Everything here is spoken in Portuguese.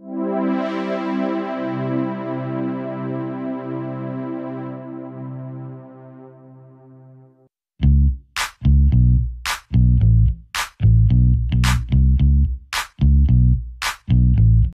Música